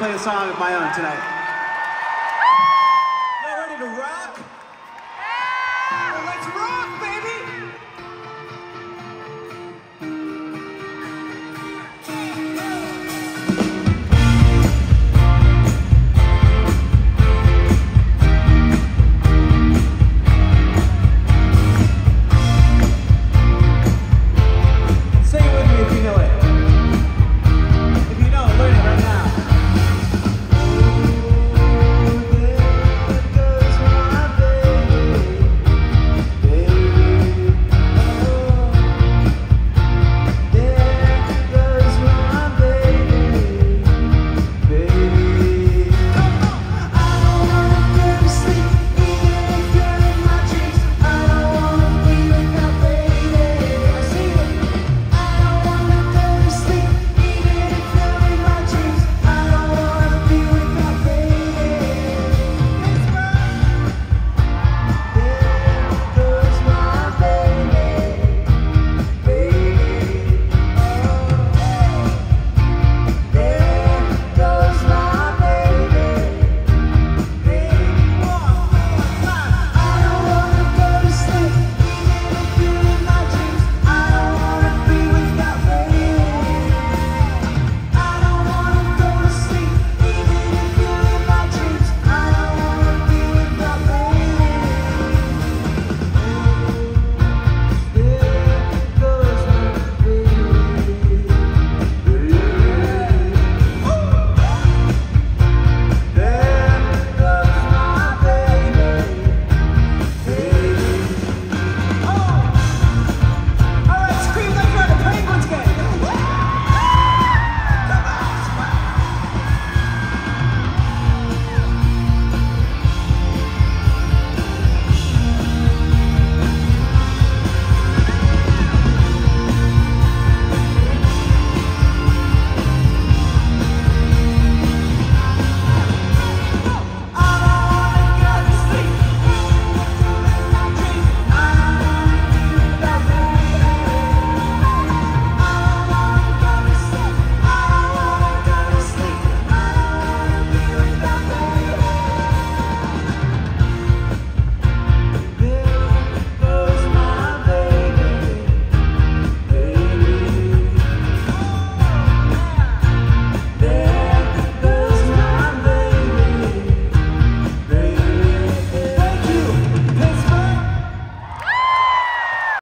play a song of my own tonight. Now ready to rock.